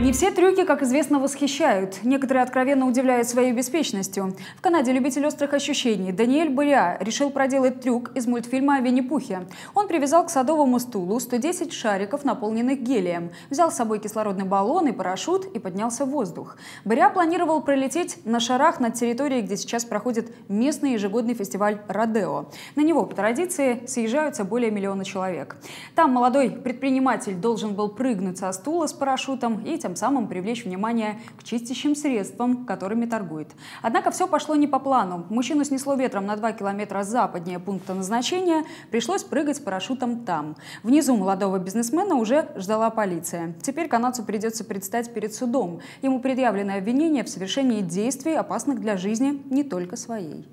Не все трюки, как известно, восхищают. Некоторые откровенно удивляют своей беспечностью. В Канаде любитель острых ощущений Даниэль Буря решил проделать трюк из мультфильма о Винни-Пухе. Он привязал к садовому стулу 110 шариков, наполненных гелием. Взял с собой кислородный баллон и парашют и поднялся в воздух. Буря планировал пролететь на шарах над территорией, где сейчас проходит местный ежегодный фестиваль «Родео». На него, по традиции, съезжаются более миллиона человек. Там молодой предприниматель должен был прыгнуть со стула с парашютом и тем самым привлечь внимание к чистящим средствам, которыми торгует. Однако все пошло не по плану. Мужчину снесло ветром на 2 километра западнее пункта назначения. Пришлось прыгать с парашютом там. Внизу молодого бизнесмена уже ждала полиция. Теперь канадцу придется предстать перед судом. Ему предъявлено обвинение в совершении действий, опасных для жизни не только своей.